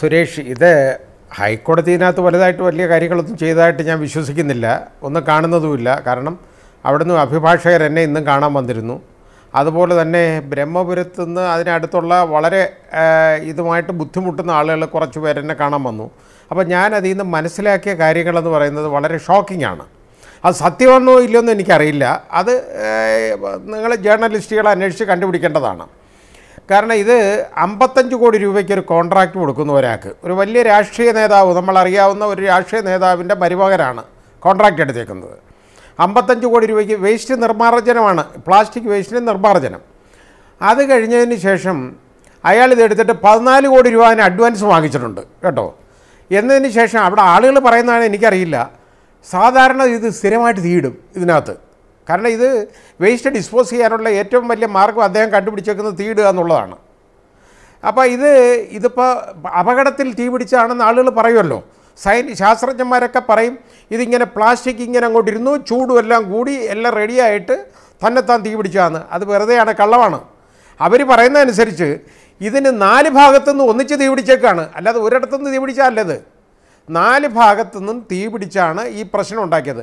സുരേഷ് ഇത് ഹൈക്കോടതിയിനകത്ത് വലുതായിട്ട് വലിയ കാര്യങ്ങളൊന്നും ചെയ്തതായിട്ട് ഞാൻ വിശ്വസിക്കുന്നില്ല. ഒന്നും കാണുന്നതുമില്ല. കാരണം അവിടുന്ന് അഭിഭാഷകർ എന്നെ ഇന്നും കാണാൻ വന്നിരുന്നു. അതുപോലെ തന്നെ ബ്രഹ്മപുരത്തു നിന്ന് അതിനടുത്തുള്ള വളരെ ഇതുമായിട്ട് ബുദ്ധിമുട്ടുന്ന ആളുകൾ കുറച്ച് പേരെന്നെ കാണാൻ വന്നു. അപ്പോൾ ഞാൻ അതിൽ നിന്ന് മനസ്സിലാക്കിയ കാര്യങ്ങളെന്ന് പറയുന്നത് വളരെ ഷോക്കിംഗ് ആണ്. അത് സത്യമാണോ ഇല്ലയോ എന്ന് എനിക്കറിയില്ല. അത് നിങ്ങൾ ജേർണലിസ്റ്റുകൾ അന്വേഷിച്ച് കണ്ടുപിടിക്കേണ്ടതാണ്. കാരണം ഇത് അമ്പത്തഞ്ച് കോടി രൂപയ്ക്ക് ഒരു കോൺട്രാക്റ്റ് കൊടുക്കുന്ന ഒരാൾക്ക്. ഒരു വലിയ രാഷ്ട്രീയ നേതാവ് നമ്മളറിയാവുന്ന ഒരു രാഷ്ട്രീയ നേതാവിന്റെ മരുമകനാണ് കോൺട്രാക്റ്റ് എടുത്തേക്കുന്നത്. അമ്പത്തഞ്ച് കോടി രൂപയ്ക്ക് വേസ്റ്റ് നിർമ്മാർജനമാണ് പ്ലാസ്റ്റിക് വേസ്റ്റിന് നിർമ്മാർജനം. അത് കഴിഞ്ഞതിന് ശേഷം അയാൾ ഇതെടുത്തിട്ട് പതിനാല് കോടി രൂപ അതിന് അഡ്വാൻസ് വാങ്ങിച്ചിട്ടുണ്ട് കേട്ടോ. എന്നതിന് ശേഷം അവിടെ ആളുകൾ പറയുന്നതാണ് എനിക്കറിയില്ല. സാധാരണ ഇത് സ്ഥിരമായിട്ട് തീയിടും ഇതിനകത്ത്. കാരണം ഇത് വേസ്റ്റ് ഡിസ്പോസ് ചെയ്യാനുള്ള ഏറ്റവും വലിയ മാർഗം അദ്ദേഹം കണ്ടുപിടിച്ചേക്കുന്നത് തീയിടുക എന്നുള്ളതാണ്. അപ്പോൾ ഇത് ഇതിപ്പോൾ അപകടത്തിൽ തീ പിടിച്ചാണെന്ന് ആളുകൾ പറയുമല്ലോ. സയൻ ശാസ്ത്രജ്ഞന്മാരൊക്കെ പറയും ഇതിങ്ങനെ പ്ലാസ്റ്റിക് ഇങ്ങനെ അങ്ങോട്ടിരുന്നു ചൂടും എല്ലാം കൂടി എല്ലാം റെഡിയായിട്ട് തന്നെത്താൻ തീ പിടിച്ചതാണ് അത് വെറുതെയാണ് കള്ളമാണ്. അവർ പറയുന്നതനുസരിച്ച് ഇതിന് നാല് ഭാഗത്തുനിന്ന് ഒന്നിച്ച് തീ പിടിച്ചേക്കാണ്. അല്ലാതെ ഒരിടത്തുനിന്ന് തീ പിടിച്ചാലത് നാല് ഭാഗത്തുനിന്നും തീ പിടിച്ചാണ് ഈ പ്രശ്നം ഉണ്ടാക്കിയത്.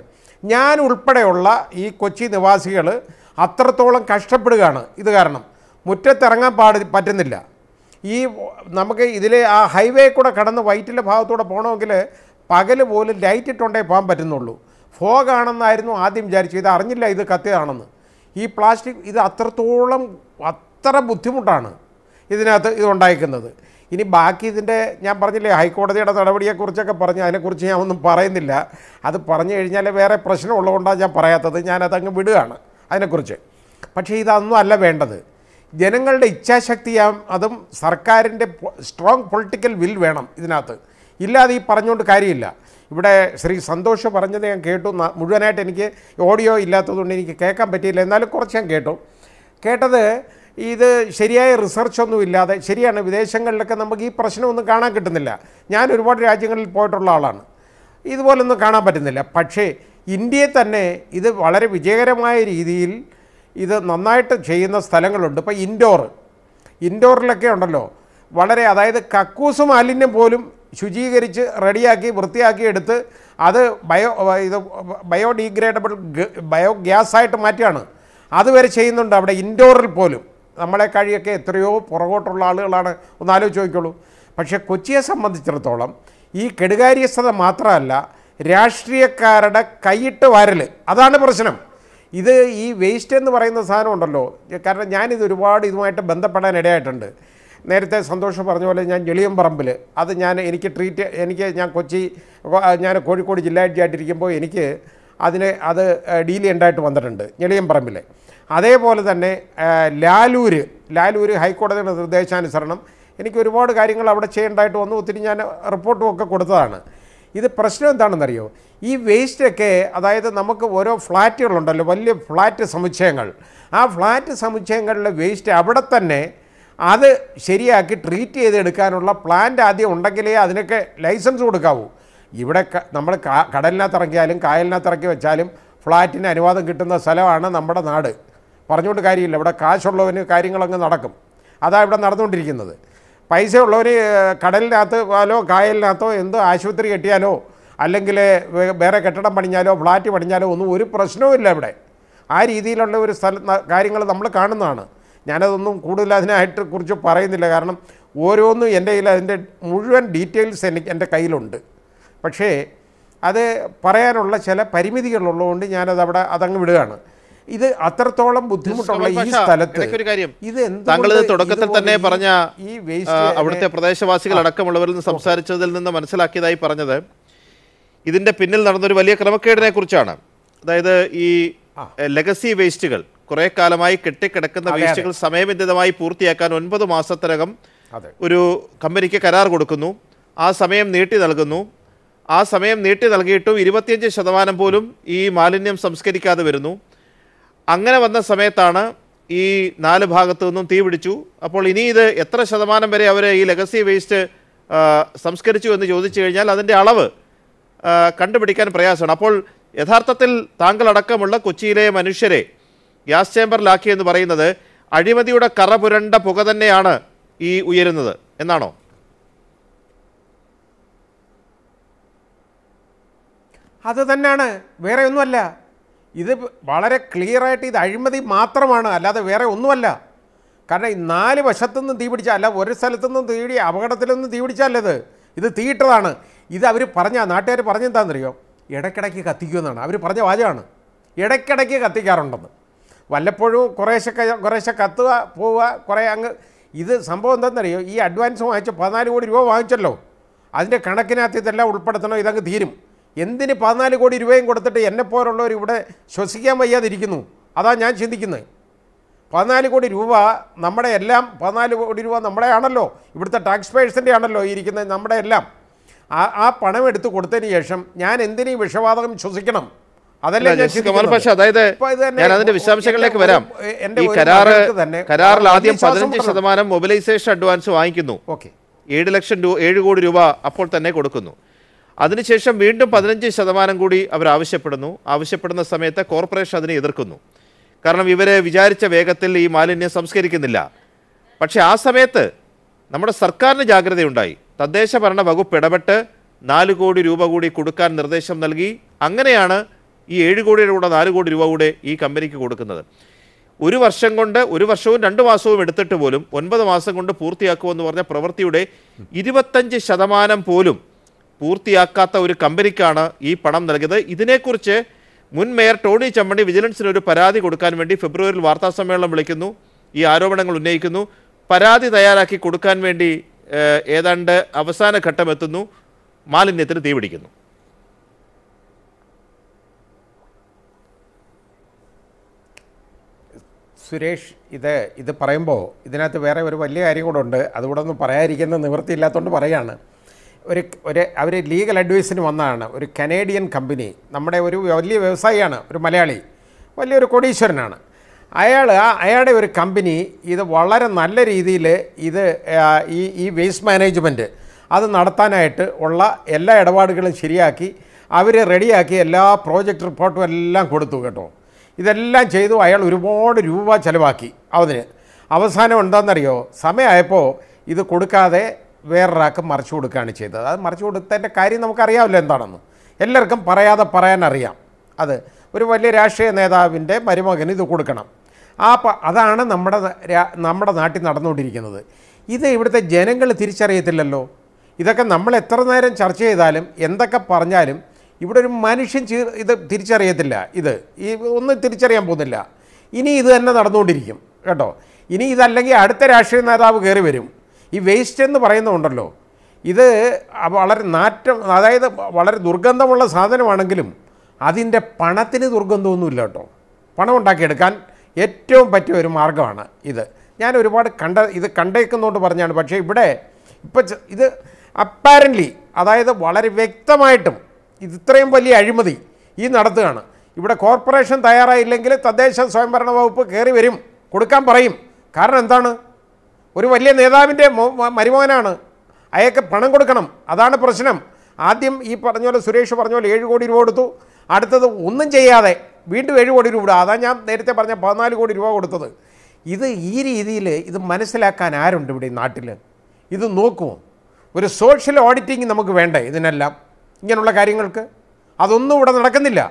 ഞാൻ ഉൾപ്പെടെയുള്ള ഈ കൊച്ചി നിവാസികൾ അത്രത്തോളം കഷ്ടപ്പെടുകയാണ്. ഇത് കാരണം മുറ്റത്തിറങ്ങാൻ പാടി പറ്റുന്നില്ല. ഈ നമുക്ക് ഇതിലെ ആ ഹൈവേ കൂടെ കടന്ന് വൈറ്റിലെ ഭാഗത്തൂടെ പോകണമെങ്കിൽ പകൽ പോലും ലൈറ്റ് ഇട്ടുകൊണ്ടേ പോകാൻ പറ്റുന്നുള്ളൂ. ഫോഗാണെന്നായിരുന്നു ആദ്യം വിചാരിച്ചു ഇത് അറിഞ്ഞില്ല ഇത് കത്തിയതാണെന്ന്. ഈ പ്ലാസ്റ്റിക് ഇത് അത്രത്തോളം അത്ര ബുദ്ധിമുട്ടാണ് ഇതിനകത്ത് ഇത് ഉണ്ടായിരിക്കുന്നത് ഇനി ബാക്കി ഇതിന്റെ ഞാൻ പറഞ്ഞില്ലേ ഹൈക്കോടതിയുടെ നടപടിയെക്കുറിച്ചൊക്കെ പറഞ്ഞ് അതിനെക്കുറിച്ച് ഞാൻ ഒന്നും പറയുന്നില്ല. അത് പറഞ്ഞു കഴിഞ്ഞാൽ വേറെ പ്രശ്നമുള്ളതുകൊണ്ടാണ് ഞാൻ പറയാത്തത്. ഞാനതങ്ങ് വിടുകയാണ് അതിനെക്കുറിച്ച്. പക്ഷേ ഇതൊന്നും അല്ല വേണ്ടത്. ജനങ്ങളുടെ ഇച്ഛാശക്തിയാം അതും സർക്കാരിന്റെ സ്ട്രോങ് പൊളിറ്റിക്കൽ വിൽ വേണം ഇതിനകത്ത്. ഇല്ലാതെ ഈ പറഞ്ഞുകൊണ്ട് കാര്യമില്ല. ഇവിടെ ശ്രീ സന്തോഷ് പറഞ്ഞത് ഞാൻ കേട്ടു. മുഴുവനായിട്ട് എനിക്ക് ഓഡിയോ ഇല്ലാത്തതുകൊണ്ട് എനിക്ക് കേൾക്കാൻ പറ്റിയില്ല. എന്നാലും കുറച്ച് ഞാൻ കേട്ടു. കേട്ടത് ഇത് ശരിയായ റിസർച്ചൊന്നും ഇല്ലാതെ ശരിയാണ് വിദേശങ്ങളിലൊക്കെ നമുക്ക് ഈ പ്രശ്നമൊന്നും കാണാൻ കിട്ടുന്നില്ല. ഞാൻ ഒരുപാട് രാജ്യങ്ങളിൽ പോയിട്ടുള്ള ആളാണ്. ഇതുപോലൊന്നും കാണാൻ പറ്റുന്നില്ല. പക്ഷേ ഇന്ത്യയെ തന്നെ ഇത് വളരെ വിജയകരമായ രീതിയിൽ ഇത് നന്നായിട്ട് ചെയ്യുന്ന സ്ഥലങ്ങളുണ്ട്. ഇപ്പോൾ ഇൻഡോർ ഇൻഡോറിലൊക്കെ ഉണ്ടല്ലോ. വളരെ അതായത് കക്കൂസ് മാലിന്യം പോലും ശുചീകരിച്ച് റെഡിയാക്കി വൃത്തിയാക്കി എടുത്ത് അത് ബയോ ഇത് ബയോഡീഗ്രേഡബിൾ ബയോഗ്യാസായിട്ട് മാറ്റിയാണ് അതുവരെ ചെയ്യുന്നുണ്ട് അവിടെ ഇൻഡോറിൽ പോലും. നമ്മളെ കഴിയൊക്കെ എത്രയോ പുറകോട്ടുള്ള ആളുകളാണ്. ഒന്ന് ആലോചിച്ച് നോക്കിക്കോളൂ പക്ഷേ കൊച്ചിയെ സംബന്ധിച്ചിടത്തോളം ഈ കെടുകാര്യസ്ഥത മാത്രമല്ല രാഷ്ട്രീയക്കാരുടെ കൈയിട്ട് വാരൽ അതാണ് പ്രശ്നം. ഇത് ഈ വേസ്റ്റ് എന്ന് പറയുന്ന സാധനം ഉണ്ടല്ലോ. കാരണം ഞാനിത് ഒരുപാട് ഇതുമായിട്ട് ബന്ധപ്പെടാൻ ഇടയായിട്ടുണ്ട്. നേരത്തെ സന്തോഷം പറഞ്ഞ പോലെ ഞാൻ ജെളിയമ്പറമ്പിൽ അത് ഞാൻ എനിക്ക് ട്രീറ്റ് എനിക്ക് ഞാൻ കൊച്ചി ഞാൻ കോഴിക്കോട് ജില്ലാ ജഡ്ജിയായിട്ടിരിക്കുമ്പോൾ എനിക്ക് അതിന് അത് ഡീൽ ഉണ്ടായിട്ട് വന്നിട്ടുണ്ട് ഞെളിയമ്പറമ്പിൽ അതേപോലെ തന്നെ ലാലൂര് ലാലൂര് ഹൈക്കോടതിയുടെ നിർദ്ദേശാനുസരണം. എനിക്ക് ഒരുപാട് കാര്യങ്ങൾ അവിടെ ചെയ്യേണ്ടതായിട്ട് വന്നു. ഒത്തിരി ഞാൻ റിപ്പോർട്ടും ഒക്കെ കൊടുത്തതാണ്. ഇത് പ്രശ്നം എന്താണെന്നറിയോ? ഈ വേസ്റ്റൊക്കെ അതായത് നമുക്ക് ഓരോ ഫ്ലാറ്റുകളുണ്ടല്ലോ വലിയ ഫ്ലാറ്റ് സമുച്ചയങ്ങൾ. ആ ഫ്ലാറ്റ് സമുച്ചയങ്ങളിലെ വേസ്റ്റ് അവിടെ തന്നെ അത് ശരിയാക്കി ട്രീറ്റ് ചെയ്തെടുക്കാനുള്ള പ്ലാന്റ് ആദ്യം ഉണ്ടെങ്കിലേ അതിനൊക്കെ ലൈസൻസ് കൊടുക്കാവൂ. ഇവിടെ നമ്മൾ കാ- കടലിനകത്ത് ഇറക്കിയാലും കായലിനകത്ത് ഇറക്കി വെച്ചാലും ഫ്ലാറ്റിന് അനുവാദം കിട്ടുന്ന സ്ഥലമാണ് നമ്മുടെ നാട്. പറഞ്ഞുകൊണ്ട് കാര്യമില്ല. ഇവിടെ കാശുള്ളവന് കാര്യങ്ങളങ്ങ് നടക്കും. അതാ ഇവിടെ നടന്നുകൊണ്ടിരിക്കുന്നത്. പൈസ ഉള്ളവർ കടലിനകത്ത് പോലോ കായലിനകത്തോ എന്ത് ആശുപത്രി കെട്ടിയാലോ അല്ലെങ്കിൽ വേറെ കെട്ടിടം പണിഞ്ഞാലോ ഫ്ലാറ്റ് പണിഞ്ഞാലോ ഒന്നും ഒരു പ്രശ്നവുമില്ല ഇവിടെ. ആ രീതിയിലുള്ള ഒരു സ്ഥല കാര്യങ്ങൾ നമ്മൾ കാണുന്നതാണ്. ഞാനതൊന്നും കൂടുതൽ അതിനായിട്ട് കുറിച്ച് പറയുന്നില്ല. കാരണം ഓരോന്നും എന്റെ കയ്യിൽ അതിന്റെ മുഴുവൻ ഡീറ്റെയിൽസ് എനിക്ക് എന്റെ കയ്യിലുണ്ട്. പക്ഷേ അത് പറയാനുള്ള ചില പരിമിതികളുള്ളതുകൊണ്ട് ഞാനത് അവിടെ അതങ്ങ് വിടുകയാണ്. ഇത് അത്രത്തോളം ബുദ്ധിമുട്ടുള്ള ഈ സ്ഥലത്ത്. ഇത് താങ്കൾ തുടക്കത്തിൽ തന്നെ പറഞ്ഞ ഈ വേസ്റ്റ് അവിടുത്തെ പ്രദേശവാസികൾ അടക്കമുള്ളവരിൽ നിന്ന് സംസാരിച്ചതിൽ നിന്ന് മനസ്സിലാക്കിയതായി പറഞ്ഞത് ഇതിന്റെ പിന്നിൽ നടന്നൊരു വലിയ ക്രമക്കേടിനെ കുറിച്ചാണ്. അതായത് ഈ ലെഗസി വേസ്റ്റുകൾ കുറെ കാലമായി കെട്ടിക്കിടക്കുന്ന. വേസ്റ്റുകൾ സമയബന്ധിതമായി പൂർത്തിയാക്കാൻ ഒൻപത് മാസത്തിനകം ഒരു കമ്പനിക്ക് കരാർ കൊടുക്കുന്നു. ആ സമയം നീട്ടി നൽകുന്നു. ആ സമയം നീട്ടി നൽകിയിട്ടും ഇരുപത്തിയഞ്ച് ശതമാനം പോലും ഈ മാലിന്യം സംസ്കരിക്കാതെ വരുന്നു. അങ്ങനെ വന്ന സമയത്താണ് ഈ നാല് ഭാഗത്തു നിന്നും തീ പിടിച്ചു. അപ്പോൾ ഇനി ഇത് എത്ര ശതമാനം വരെ അവർ ഈ ലെഗസി വേസ്റ്റ് സംസ്കരിച്ചു എന്ന് ചോദിച്ചു കഴിഞ്ഞാൽ അതിന്റെ അളവ് കണ്ടുപിടിക്കാൻ പ്രയാസമാണ്. അപ്പോൾ യഥാർത്ഥത്തിൽ താങ്കളടക്കമുള്ള കൊച്ചിയിലെ മനുഷ്യരെ ഗ്യാസ് ചേംബറിലാക്കി എന്ന് പറയുന്നത് അഴിമതിയുടെ കറ പുരണ്ട പുക തന്നെയാണ് ഈ ഉയരുന്നത് എന്നാണോ? അത് തന്നെയാണ്. വേറെ ഒന്നുമല്ല. ഇത് വളരെ ക്ലിയറായിട്ട് ഇത് അഴിമതി മാത്രമാണ് അല്ലാതെ വേറെ ഒന്നുമല്ല. കാരണം ഈ നാല് വശത്തുനിന്നും തീ പിടിച്ചാൽ അല്ല ഒരു സ്ഥലത്തുനിന്നും തീ അപകടത്തിലൊന്നും തീ പിടിച്ചാലത് ഇത്. തീയിട്ടതാണ്. ഇത് അവർ പറഞ്ഞ നാട്ടുകാർ പറഞ്ഞെന്താണെന്നറിയോ ഇടയ്ക്കിടയ്ക്ക് കത്തിക്കുമെന്നാണ്. അവർ പറഞ്ഞ വാചകമാണ്. ഇടയ്ക്കിടയ്ക്ക് കത്തിക്കാറുണ്ടെന്ന്. വല്ലപ്പോഴും കുറേശ്ശെ കുറേശ്ശെ കത്തുക പോവുക കുറേ അങ്ങ് ഇത് സംഭവം എന്താണെന്നറിയോ ഈ അഡ്വാൻസ് വാങ്ങിച്ച പതിനാല് കോടി രൂപ വാങ്ങിച്ചല്ലോ. അതിന്റെ കണക്കിനകത്ത് ഇതെല്ലാം ഉൾപ്പെടുത്തണോ? ഇതങ്ങ് തീരും. എന്തിന് പതിനാല് കോടി രൂപയും കൊടുത്തിട്ട് എന്നെപ്പോലുള്ളവർ ഇവിടെ ശ്വസിക്കാൻ വയ്യാതിരിക്കുന്നു? അതാ ഞാൻ ചിന്തിക്കുന്നത് പതിനാല് കോടി രൂപ നമ്മുടെ എല്ലാം പതിനാല് കോടി രൂപ നമ്മുടെ ആണല്ലോ ഇവിടുത്തെ ടാക്സ് പേഴ്സിന്റെ ആണല്ലോ ഇരിക്കുന്നത് നമ്മുടെ എല്ലാം. ആ ആ പണം എടുത്ത് കൊടുത്തതിന് ശേഷം ഞാൻ എന്തിനീ വിഷവാതകം ശ്വസിക്കണം? അതല്ലേ പക്ഷെ അതായത് ഞാൻ അതിന്റെ വിശദാംശങ്ങളിലേക്ക് വരാം. ഈ കരാറ് കരാറിൽ ആദ്യം പതിനഞ്ച്. ശതമാനം മൊബിലൈസേഷൻ അഡ്വാൻസ് വാങ്ങിക്കുന്നു. ഓക്കെ. ഏഴ് ലക്ഷം രൂപ ഏഴ് കോടി രൂപ അപ്പോൾ തന്നെ കൊടുക്കുന്നു. അതിനുശേഷം വീണ്ടും പതിനഞ്ച് ശതമാനം കൂടി അവർ ആവശ്യപ്പെടുന്നു. ആവശ്യപ്പെടുന്ന സമയത്ത് കോർപ്പറേഷൻ അതിനെ എതിർക്കുന്നു. കാരണം ഇവരെ വിചാരിച്ച വേഗത്തിൽ ഈ മാലിന്യം സംസ്കരിക്കുന്നില്ല. പക്ഷേ ആ സമയത്ത് നമ്മുടെ സർക്കാരിന് ജാഗ്രതയുണ്ടായി. തദ്ദേശ ഭരണ വകുപ്പ് ഇടപെട്ട് നാല് കോടി രൂപ കൂടി കൊടുക്കാൻ നിർദ്ദേശം നൽകി. അങ്ങനെയാണ് ഈ ഏഴ് കോടിയുടെ കൂടെ നാല് കോടി രൂപ കൂടെ ഈ കമ്പനിക്ക് കൊടുക്കുന്നത്. ഒരു വർഷം കൊണ്ട് ഒരു വർഷവും രണ്ട് മാസവും എടുത്തിട്ട് പോലും ഒൻപത് മാസം കൊണ്ട് പൂർത്തിയാക്കുമെന്ന് പറഞ്ഞ പ്രവൃത്തിയുടെ ഇരുപത്തഞ്ച് ശതമാനം പോലും പൂർത്തിയാക്കാത്ത ഒരു കമ്പനിക്കാണ് ഈ പണം നൽകിയത്. ഇതിനെക്കുറിച്ച് മുൻ മേയർ ടോണി ചമ്മണി വിജിലൻസിന് ഒരു പരാതി കൊടുക്കാൻ വേണ്ടി ഫെബ്രുവരിയിൽ വാർത്താസമ്മേളനം വിളിക്കുന്നു. ഈ ആരോപണങ്ങൾ ഉന്നയിക്കുന്നു. പരാതി തയ്യാറാക്കി കൊടുക്കാൻ വേണ്ടി ഏതാണ്ട് അവസാന ഘട്ടം എത്തുന്നു. മാലിന്യത്തിന് തീപിടിക്കുന്നു സുരേഷ് ഇത് ഇത് പറയുമ്പോൾ ഇതിനകത്ത് വേറെ ഒരു വലിയ കാര്യം കൂടെ ഉണ്ട്. അതുകൂടെ ഒന്നും പറയാതിരിക്കുന്ന നിവൃത്തിയില്ലാത്തതുകൊണ്ട് പറയാണ്. ഒരു ഒരു അവർ ലീഗൽ അഡ്വൈസിന് വന്നതാണ്. ഒരു കനേഡിയൻ കമ്പനി നമ്മുടെ ഒരു വലിയ വ്യവസായിയാണ് ഒരു മലയാളി വലിയൊരു കോടീശ്വരനാണ്. അയാൾ ആ അയാളുടെ ഒരു കമ്പനി ഇത് വളരെ നല്ല രീതിയിൽ ഇത് ഈ ഈ വേസ്റ്റ് മാനേജ്മെന്റ് അത് നടത്താനായിട്ട് ഉള്ള എല്ലാ ഇടപാടുകളും ശരിയാക്കി അവർ റെഡിയാക്കി എല്ലാ പ്രോജക്റ്റ് റിപ്പോർട്ടും എല്ലാം കൊടുത്തു കേട്ടോ. ഇതെല്ലാം ചെയ്തു അയാൾ ഒരുപാട് രൂപ ചിലവാക്കി. അതിന് അവസാനം എന്താണെന്നറിയോ? സമയമായപ്പോൾ ഇത് കൊടുക്കാതെ വേറൊരാൾക്ക് മറിച്ചു കൊടുക്കുകയാണ് ചെയ്തത്. അത് മറിച്ചു കൊടുത്തതിന്റെ കാര്യം നമുക്കറിയാമല്ലോ എന്താണെന്ന്. എല്ലാവർക്കും പറയാതെ പറയാനറിയാം. അത് ഒരു വലിയ രാഷ്ട്രീയ നേതാവിന്റെ മരുമകന് ഇത് കൊടുക്കണം. ആ അതാണ് നമ്മുടെ നമ്മുടെ നാട്ടിൽ നടന്നുകൊണ്ടിരിക്കുന്നത്. ഇത് ഇവിടുത്തെ ജനങ്ങൾ തിരിച്ചറിയത്തില്ലല്ലോ. ഇതൊക്കെ നമ്മൾ എത്ര നേരം ചർച്ച ചെയ്താലും എന്തൊക്കെ പറഞ്ഞാലും ഇവിടെ ഒരു മനുഷ്യൻ ഇത് തിരിച്ചറിയത്തില്ല. ഇത് ഈ ഒന്നും തിരിച്ചറിയാൻ പോകുന്നില്ല. ഇനി ഇത് തന്നെ നടന്നുകൊണ്ടിരിക്കും. കേട്ടോ? ഇനി ഇതല്ലെങ്കിൽ അടുത്ത രാഷ്ട്രീയ നേതാവ് കയറി വരും. ഈ വേസ്റ്റ് എന്ന് പറയുന്നുണ്ടല്ലോ ഇത് വളരെ നാറ്റം അതായത് വളരെ ദുർഗന്ധമുള്ള സാധനമാണെങ്കിലും അതിന്റെ പണത്തിന് ദുർഗന്ധമൊന്നുമില്ല കേട്ടോ. പണം ഉണ്ടാക്കിയെടുക്കാൻ ഏറ്റവും പറ്റിയ ഒരു മാർഗമാണ് ഇത്. ഞാൻ ഒരുപാട് കണ്ട ഇത് കണ്ടേക്കുന്നതുകൊണ്ട് പറഞ്ഞാണ്. പക്ഷേ ഇവിടെ ഇപ്പം ഇത് അപ്പാരന്റ്ലി അതായത് വളരെ വ്യക്തമായിട്ടും ഇത് ഇത്രയും വലിയ അഴിമതി ഈ നടത്തുകയാണ്. ഇവിടെ കോർപ്പറേഷൻ തയ്യാറായില്ലെങ്കിൽ തദ്ദേശ സ്വയംഭരണ വകുപ്പ് കയറി വരും കൊടുക്കാൻ പറയും. കാരണം എന്താണ്? ഒരു വലിയ നേതാവിന്റെ മരുമോനാണ് അയാൾക്ക് പണം കൊടുക്കണം. അതാണ് പ്രശ്നം. ആദ്യം ഈ പറഞ്ഞ പോലെ സുരേഷ് പറഞ്ഞ പോലെ ഏഴ് കോടി രൂപ കൊടുത്തു. അടുത്തത് ഒന്നും ചെയ്യാതെ വീണ്ടും ഏഴ് കോടി രൂപ അതാ ഞാൻ നേരത്തെ പറഞ്ഞ പതിനാല് കോടി രൂപ കൊടുത്തത്. ഇത് ഈ രീതിയിൽ ഇത് മനസ്സിലാക്കാൻ ആരുണ്ട് ഇവിടെ നാട്ടിൽ? ഇത് നോക്കുമോ ഒരു സോഷ്യൽ ഓഡിറ്റിംഗ് നമുക്ക് വേണ്ടേ ഇതിനെല്ലാം? ഇങ്ങനെയുള്ള കാര്യങ്ങൾക്ക്? അതൊന്നും ഇവിടെ നടക്കുന്നില്ല.